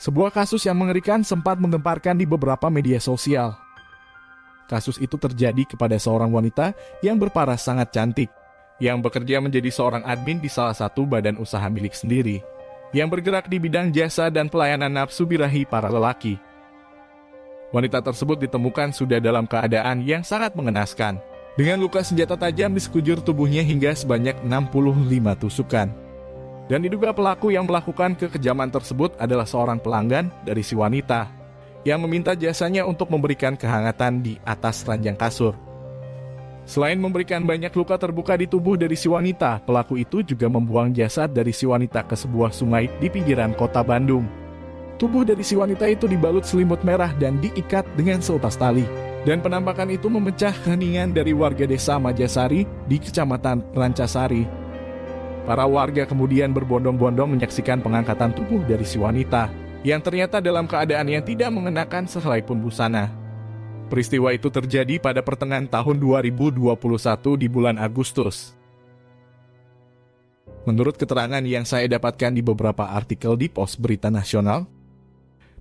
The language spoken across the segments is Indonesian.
Sebuah kasus yang mengerikan sempat menggemparkan di beberapa media sosial. Kasus itu terjadi kepada seorang wanita yang berparas sangat cantik, yang bekerja menjadi seorang admin di salah satu badan usaha milik sendiri, yang bergerak di bidang jasa dan pelayanan nafsu birahi para lelaki. Wanita tersebut ditemukan sudah dalam keadaan yang sangat mengenaskan, dengan luka senjata tajam di sekujur tubuhnya hingga sebanyak 65 tusukan. Dan diduga pelaku yang melakukan kekejaman tersebut adalah seorang pelanggan dari si wanita yang meminta jasanya untuk memberikan kehangatan di atas ranjang kasur. Selain memberikan banyak luka terbuka di tubuh dari si wanita, pelaku itu juga membuang jasad dari si wanita ke sebuah sungai di pinggiran kota Bandung. Tubuh dari si wanita itu dibalut selimut merah dan diikat dengan seutas tali. Dan penampakan itu memecah keheningan dari warga desa Majasari di kecamatan Rancasari Para warga kemudian berbondong-bondong menyaksikan pengangkatan tubuh dari si wanita, yang ternyata dalam keadaan yang tidak mengenakan sehelai pun busana. Peristiwa itu terjadi pada pertengahan tahun 2021 di bulan Agustus. Menurut keterangan yang saya dapatkan di beberapa artikel di pos berita nasional,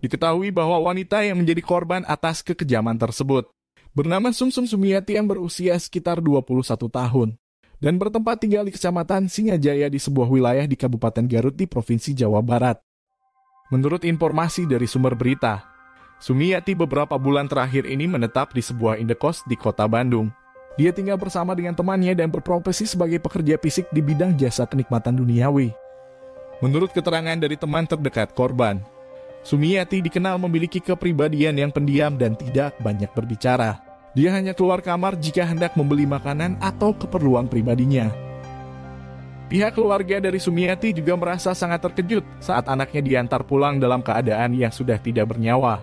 diketahui bahwa wanita yang menjadi korban atas kekejaman tersebut bernama Sumsum Sumiati yang berusia sekitar 21 tahun dan bertempat tinggal di Kecamatan Singajaya di sebuah wilayah di Kabupaten Garut di Provinsi Jawa Barat. Menurut informasi dari sumber berita, Sumiati beberapa bulan terakhir ini menetap di sebuah indekos di kota Bandung. Dia tinggal bersama dengan temannya dan berprofesi sebagai pekerja fisik di bidang jasa kenikmatan duniawi. Menurut keterangan dari teman terdekat korban, Sumiati dikenal memiliki kepribadian yang pendiam dan tidak banyak berbicara. Dia hanya keluar kamar jika hendak membeli makanan atau keperluan pribadinya. Pihak keluarga dari Sumiati juga merasa sangat terkejut saat anaknya diantar pulang dalam keadaan yang sudah tidak bernyawa.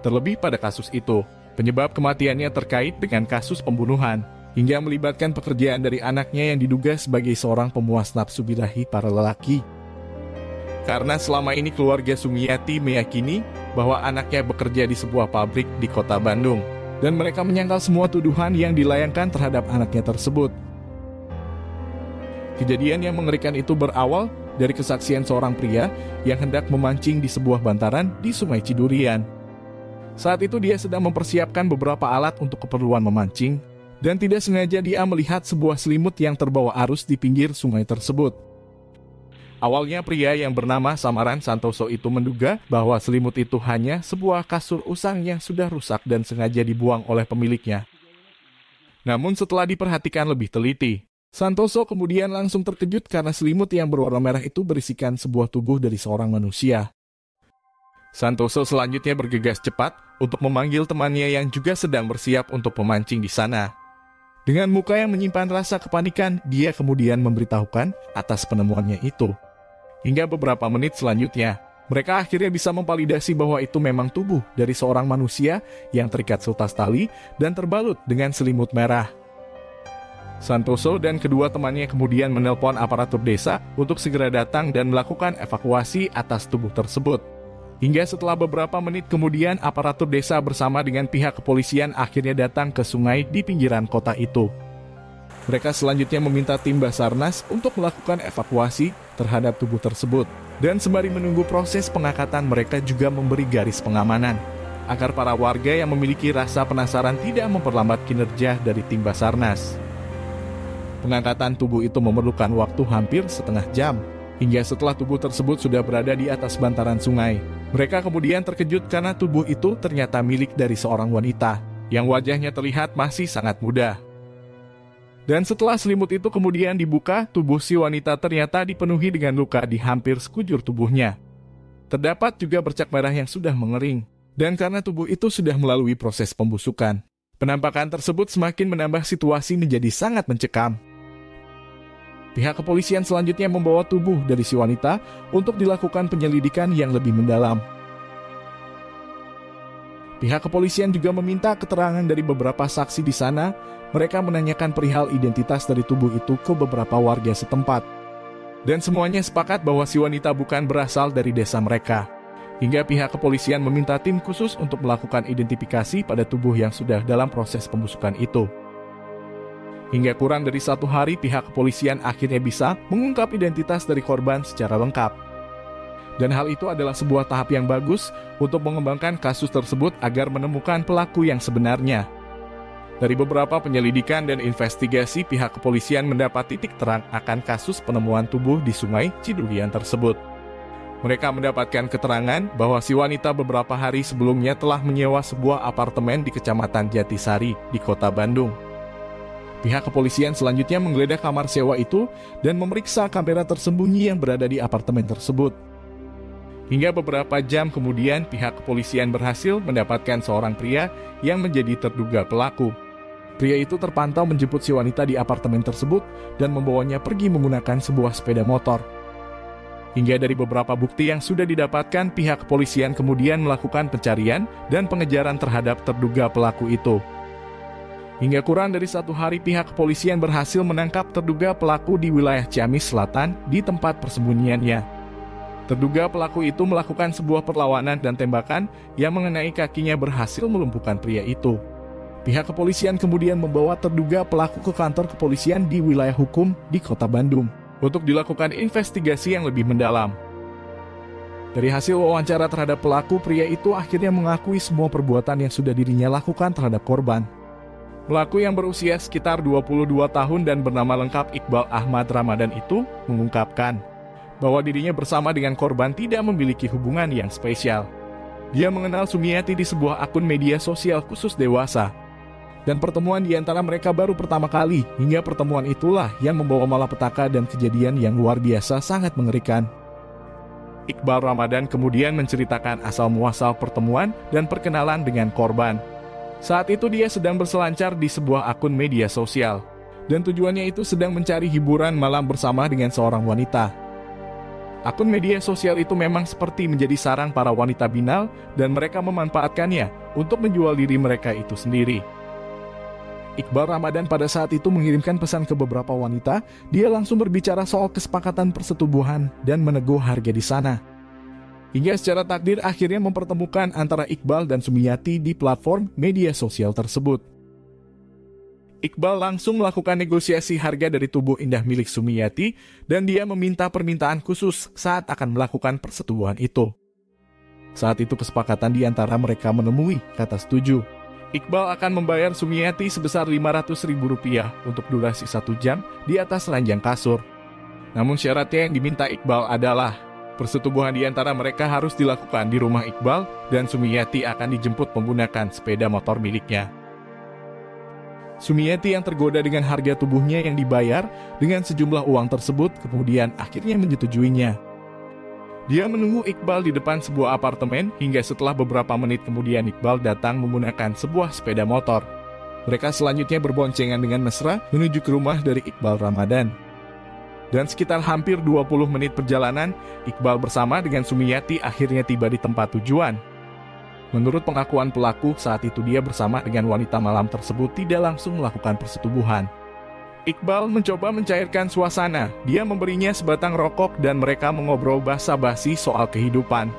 Terlebih pada kasus itu, penyebab kematiannya terkait dengan kasus pembunuhan, hingga melibatkan pekerjaan dari anaknya yang diduga sebagai seorang pemuas nafsu birahi para lelaki. Karena selama ini keluarga Sumiati meyakini bahwa anaknya bekerja di sebuah pabrik di kota Bandung dan mereka menyangkal semua tuduhan yang dilayangkan terhadap anaknya tersebut. Kejadian yang mengerikan itu berawal dari kesaksian seorang pria yang hendak memancing di sebuah bantaran di Sungai Cidurian. Saat itu dia sedang mempersiapkan beberapa alat untuk keperluan memancing, dan tidak sengaja dia melihat sebuah selimut yang terbawa arus di pinggir sungai tersebut. Awalnya pria yang bernama Samaran Santoso itu menduga bahwa selimut itu hanya sebuah kasur usang yang sudah rusak dan sengaja dibuang oleh pemiliknya. Namun setelah diperhatikan lebih teliti, Santoso kemudian langsung terkejut karena selimut yang berwarna merah itu berisikan sebuah tubuh dari seorang manusia. Santoso selanjutnya bergegas cepat untuk memanggil temannya yang juga sedang bersiap untuk memancing di sana. Dengan muka yang menyimpan rasa kepanikan, dia kemudian memberitahukan atas penemuannya itu. Hingga beberapa menit selanjutnya, mereka akhirnya bisa memvalidasi bahwa itu memang tubuh dari seorang manusia yang terikat seutas tali dan terbalut dengan selimut merah. Santoso dan kedua temannya kemudian menelpon aparatur desa untuk segera datang dan melakukan evakuasi atas tubuh tersebut. Hingga setelah beberapa menit kemudian, aparatur desa bersama dengan pihak kepolisian akhirnya datang ke sungai di pinggiran kota itu. Mereka selanjutnya meminta tim Basarnas untuk melakukan evakuasi terhadap tubuh tersebut. Dan sembari menunggu proses pengangkatan mereka juga memberi garis pengamanan agar para warga yang memiliki rasa penasaran tidak memperlambat kinerja dari tim Basarnas. Pengangkatan tubuh itu memerlukan waktu hampir setengah jam, hingga setelah tubuh tersebut sudah berada di atas bantaran sungai. Mereka kemudian terkejut karena tubuh itu ternyata milik dari seorang wanita, yang wajahnya terlihat masih sangat muda. Dan setelah selimut itu kemudian dibuka, tubuh si wanita ternyata dipenuhi dengan luka di hampir sekujur tubuhnya. Terdapat juga bercak merah yang sudah mengering, dan karena tubuh itu sudah melalui proses pembusukan, penampakan tersebut semakin menambah situasi menjadi sangat mencekam. Pihak kepolisian selanjutnya membawa tubuh dari si wanita untuk dilakukan penyelidikan yang lebih mendalam. Pihak kepolisian juga meminta keterangan dari beberapa saksi di sana mereka menanyakan perihal identitas dari tubuh itu ke beberapa warga setempat. Dan semuanya sepakat bahwa si wanita bukan berasal dari desa mereka. Hingga pihak kepolisian meminta tim khusus untuk melakukan identifikasi pada tubuh yang sudah dalam proses pembusukan itu. Hingga kurang dari satu hari pihak kepolisian akhirnya bisa mengungkap identitas dari korban secara lengkap. Dan hal itu adalah sebuah tahap yang bagus untuk mengembangkan kasus tersebut agar menemukan pelaku yang sebenarnya. Dari beberapa penyelidikan dan investigasi, pihak kepolisian mendapat titik terang akan kasus penemuan tubuh di sungai Cidurian tersebut. Mereka mendapatkan keterangan bahwa si wanita beberapa hari sebelumnya telah menyewa sebuah apartemen di Kecamatan Jatisari di kota Bandung. Pihak kepolisian selanjutnya menggeledah kamar sewa itu dan memeriksa kamera tersembunyi yang berada di apartemen tersebut. Hingga beberapa jam kemudian, pihak kepolisian berhasil mendapatkan seorang pria yang menjadi terduga pelaku. Pria itu terpantau menjemput si wanita di apartemen tersebut dan membawanya pergi menggunakan sebuah sepeda motor. Hingga dari beberapa bukti yang sudah didapatkan, pihak kepolisian kemudian melakukan pencarian dan pengejaran terhadap terduga pelaku itu. Hingga kurang dari satu hari, pihak kepolisian berhasil menangkap terduga pelaku di wilayah Ciamis Selatan di tempat persembunyiannya. Terduga pelaku itu melakukan sebuah perlawanan dan tembakan yang mengenai kakinya berhasil melumpuhkan pria itu. Pihak kepolisian kemudian membawa terduga pelaku ke kantor kepolisian di wilayah hukum di kota Bandung untuk dilakukan investigasi yang lebih mendalam. Dari hasil wawancara terhadap pelaku, pria itu akhirnya mengakui semua perbuatan yang sudah dirinya lakukan terhadap korban. Pelaku yang berusia sekitar 22 tahun dan bernama lengkap Iqbal Ahmad Ramadan itu mengungkapkan bahwa dirinya bersama dengan korban tidak memiliki hubungan yang spesial. Dia mengenal Sumiati di sebuah akun media sosial khusus dewasa. Dan pertemuan di antara mereka baru pertama kali, hingga pertemuan itulah yang membawa malapetaka dan kejadian yang luar biasa sangat mengerikan. Iqbal Ramadan kemudian menceritakan asal muasal pertemuan dan perkenalan dengan korban. Saat itu dia sedang berselancar di sebuah akun media sosial. Dan tujuannya itu sedang mencari hiburan malam bersama dengan seorang wanita. Akun media sosial itu memang seperti menjadi sarang para wanita binal dan mereka memanfaatkannya untuk menjual diri mereka itu sendiri. Iqbal Ramadan pada saat itu mengirimkan pesan ke beberapa wanita, dia langsung berbicara soal kesepakatan persetubuhan dan meneguh harga di sana. Hingga secara takdir akhirnya mempertemukan antara Iqbal dan Sumiyati di platform media sosial tersebut. Iqbal langsung melakukan negosiasi harga dari tubuh indah milik Sumiyati dan dia meminta permintaan khusus saat akan melakukan persetubuhan itu. Saat itu kesepakatan di antara mereka menemui kata setuju. Iqbal akan membayar Sumiyati sebesar 500 ribu rupiah untuk durasi satu jam di atas ranjang kasur. Namun syaratnya yang diminta Iqbal adalah persetubuhan di antara mereka harus dilakukan di rumah Iqbal dan Sumiyati akan dijemput menggunakan sepeda motor miliknya. Sumiati yang tergoda dengan harga tubuhnya yang dibayar dengan sejumlah uang tersebut kemudian akhirnya menyetujuinya. Dia menunggu Iqbal di depan sebuah apartemen hingga setelah beberapa menit kemudian Iqbal datang menggunakan sebuah sepeda motor. Mereka selanjutnya berboncengan dengan mesra menuju ke rumah dari Iqbal Ramadan. Dan sekitar hampir 20 menit perjalanan, Iqbal bersama dengan Sumiyati akhirnya tiba di tempat tujuan. Menurut pengakuan pelaku, saat itu dia bersama dengan wanita malam tersebut tidak langsung melakukan persetubuhan. Iqbal mencoba mencairkan suasana. Dia memberinya sebatang rokok dan mereka mengobrol basa-basi soal kehidupan.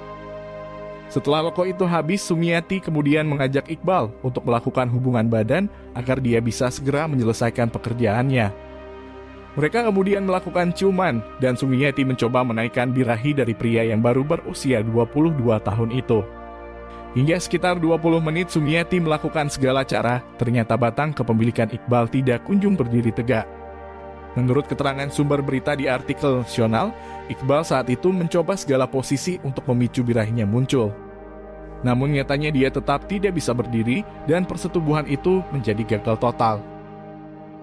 Setelah rokok itu habis, Sumiati kemudian mengajak Iqbal untuk melakukan hubungan badan agar dia bisa segera menyelesaikan pekerjaannya. Mereka kemudian melakukan ciuman dan Sumiati mencoba menaikkan birahi dari pria yang baru berusia 22 tahun itu. Hingga sekitar 20 menit Sumiati melakukan segala cara, ternyata batang kepemilikan Iqbal tidak kunjung berdiri tegak. Menurut keterangan sumber berita di artikel nasional, Iqbal saat itu mencoba segala posisi untuk memicu birahinya muncul. Namun nyatanya dia tetap tidak bisa berdiri dan persetubuhan itu menjadi gagal total.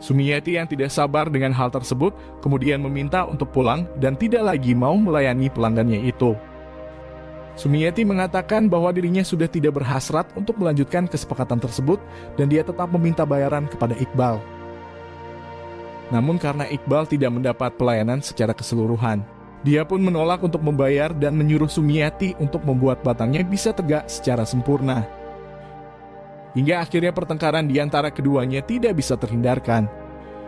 Sumiyati yang tidak sabar dengan hal tersebut kemudian meminta untuk pulang dan tidak lagi mau melayani pelanggannya itu. Sumiyati mengatakan bahwa dirinya sudah tidak berhasrat untuk melanjutkan kesepakatan tersebut dan dia tetap meminta bayaran kepada Iqbal. Namun karena Iqbal tidak mendapat pelayanan secara keseluruhan, dia pun menolak untuk membayar dan menyuruh Sumiyati untuk membuat batangnya bisa tegak secara sempurna. Hingga akhirnya pertengkaran di antara keduanya tidak bisa terhindarkan.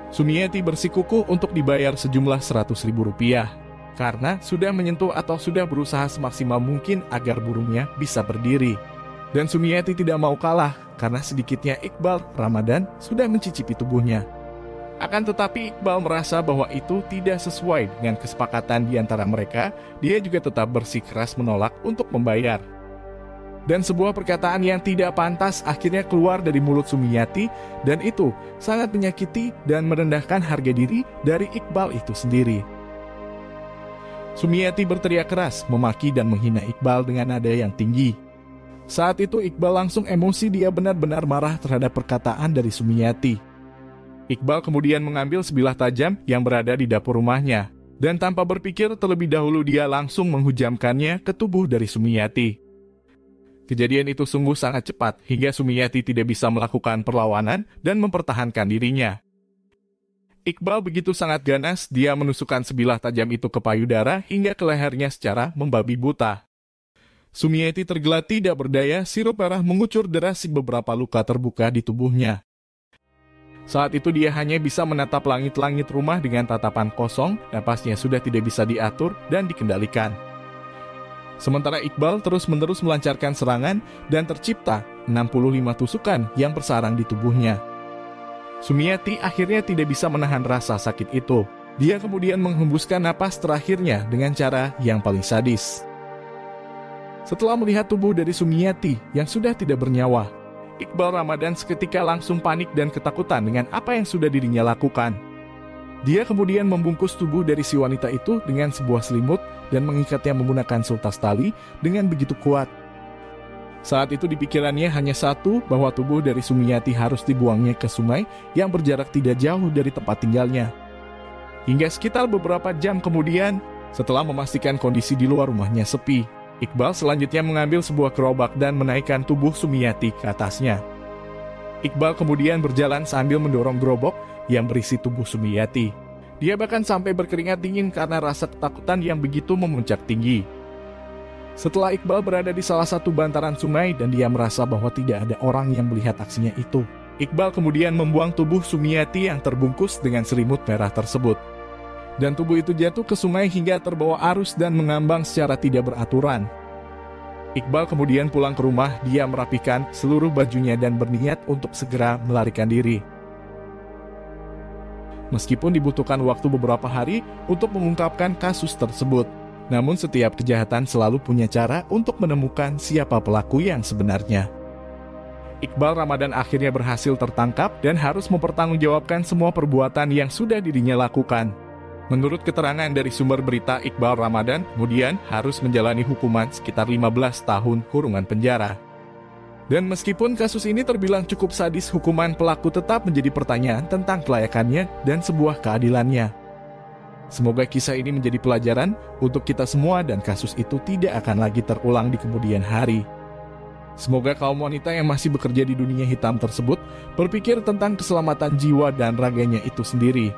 Sumiyati bersikukuh untuk dibayar sejumlah 100 ribu rupiah karena sudah menyentuh atau sudah berusaha semaksimal mungkin agar burungnya bisa berdiri. Dan Sumiyati tidak mau kalah karena sedikitnya Iqbal Ramadan sudah mencicipi tubuhnya. Akan tetapi Iqbal merasa bahwa itu tidak sesuai dengan kesepakatan di antara mereka, dia juga tetap bersikeras menolak untuk membayar. Dan sebuah perkataan yang tidak pantas akhirnya keluar dari mulut Sumiyati dan itu sangat menyakiti dan merendahkan harga diri dari Iqbal itu sendiri. Sumiyati berteriak keras, memaki dan menghina Iqbal dengan nada yang tinggi. Saat itu Iqbal langsung emosi dia benar-benar marah terhadap perkataan dari Sumiyati. Iqbal kemudian mengambil sebilah tajam yang berada di dapur rumahnya, dan tanpa berpikir terlebih dahulu dia langsung menghujamkannya ke tubuh dari Sumiyati. Kejadian itu sungguh sangat cepat hingga Sumiyati tidak bisa melakukan perlawanan dan mempertahankan dirinya. Iqbal begitu sangat ganas, dia menusukkan sebilah tajam itu ke payudara hingga ke lehernya secara membabi buta. Sumiyati tergelat tidak berdaya, sirup merah mengucur deras beberapa luka terbuka di tubuhnya. Saat itu dia hanya bisa menatap langit-langit rumah dengan tatapan kosong, napasnya sudah tidak bisa diatur dan dikendalikan. Sementara Iqbal terus-menerus melancarkan serangan dan tercipta 65 tusukan yang bersarang di tubuhnya. Sumiati akhirnya tidak bisa menahan rasa sakit itu. Dia kemudian menghembuskan napas terakhirnya dengan cara yang paling sadis. Setelah melihat tubuh dari Sumiati yang sudah tidak bernyawa, Iqbal Ramadan seketika langsung panik dan ketakutan dengan apa yang sudah dirinya lakukan. Dia kemudian membungkus tubuh dari si wanita itu dengan sebuah selimut dan mengikatnya menggunakan sultas tali dengan begitu kuat. Saat itu di pikirannya hanya satu bahwa tubuh dari Sumiyati harus dibuangnya ke sungai yang berjarak tidak jauh dari tempat tinggalnya. Hingga sekitar beberapa jam kemudian, setelah memastikan kondisi di luar rumahnya sepi, Iqbal selanjutnya mengambil sebuah gerobak dan menaikkan tubuh Sumiyati ke atasnya. Iqbal kemudian berjalan sambil mendorong gerobok yang berisi tubuh Sumiyati. Dia bahkan sampai berkeringat dingin karena rasa ketakutan yang begitu memuncak tinggi. Setelah Iqbal berada di salah satu bantaran sungai dan dia merasa bahwa tidak ada orang yang melihat aksinya itu, Iqbal kemudian membuang tubuh Sumiyati yang terbungkus dengan selimut merah tersebut. Dan tubuh itu jatuh ke sungai hingga terbawa arus dan mengambang secara tidak beraturan. Iqbal kemudian pulang ke rumah, dia merapikan seluruh bajunya dan berniat untuk segera melarikan diri meskipun dibutuhkan waktu beberapa hari untuk mengungkapkan kasus tersebut. Namun setiap kejahatan selalu punya cara untuk menemukan siapa pelaku yang sebenarnya. Iqbal Ramadan akhirnya berhasil tertangkap dan harus mempertanggungjawabkan semua perbuatan yang sudah dirinya lakukan. Menurut keterangan dari sumber berita Iqbal Ramadan, kemudian harus menjalani hukuman sekitar 15 tahun kurungan penjara. Dan meskipun kasus ini terbilang cukup sadis, hukuman pelaku tetap menjadi pertanyaan tentang kelayakannya dan sebuah keadilannya. Semoga kisah ini menjadi pelajaran untuk kita semua dan kasus itu tidak akan lagi terulang di kemudian hari. Semoga kaum wanita yang masih bekerja di dunia hitam tersebut berpikir tentang keselamatan jiwa dan raganya itu sendiri